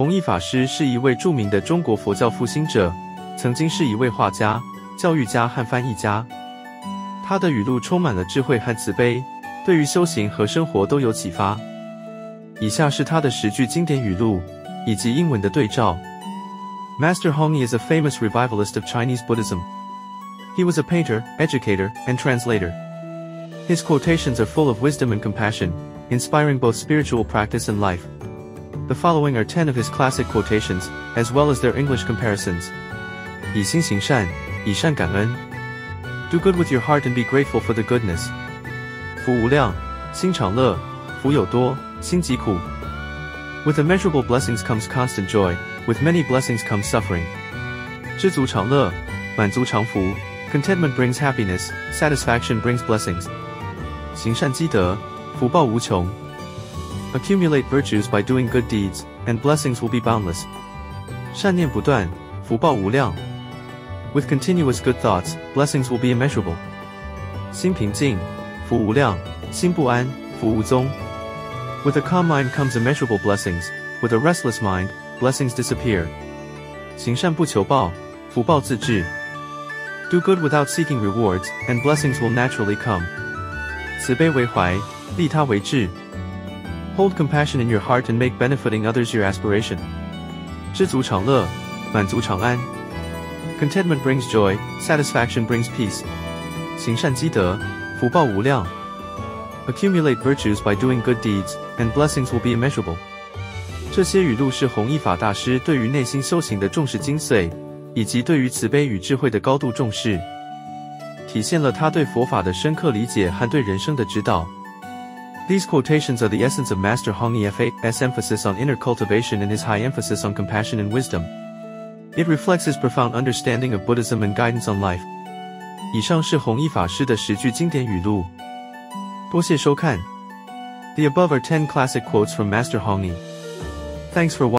弘一法师是一位着名的中国佛教复兴者，曾经是一位画家、教育家和翻译家。他的语录充满了智慧和慈悲，对于修行和生活都有启发。以下是他的十句经典语录以及英文的对照。Master Hongyi is a famous revivalist of Chinese Buddhism. He was a painter, educator, and translator. His quotations are full of wisdom and compassion, inspiring both spiritual practice and life. The following are 10 of his classic quotations, as well as their English comparisons. 以心行善，以善感恩。Do good with your heart and be grateful for the goodness. 福无量，心常乐，福有多，心即苦。With immeasurable blessings comes constant joy, with many blessings comes suffering. 知足常乐，满足常福。Contentment brings happiness, satisfaction brings blessings. 行善积德，福报无穷。 Accumulate virtues by doing good deeds, and blessings will be boundless. 善念不断，福报无量。With continuous good thoughts, blessings will be immeasurable. 心平静，福无量；心不安，福无踪。With a calm mind comes immeasurable blessings. With a restless mind, blessings disappear. 行善不求报，福报自至。Do good without seeking rewards, and blessings will naturally come. 慈悲为怀，利他为志。 Hold compassion in your heart and make benefiting others your aspiration. 知足常乐，满足常安。Contentment brings joy, satisfaction brings peace. 行善积德，福报无量。Accumulate virtues by doing good deeds, and blessings will be immeasurable. 这些语录是弘一法大师对于内心修行的重视精髓，以及对于慈悲与智慧的高度重视，体现了他对佛法的深刻理解和对人生的指导。These quotations are the essence of Master Hongyi Fa's emphasis on inner cultivation and his high emphasis on compassion and wisdom. It reflects his profound understanding of Buddhism and guidance on life. 以上是弘一法师的十句经典语录。多谢收看。The above are 10 classic quotes from Master Hongyi. Thanks for watching.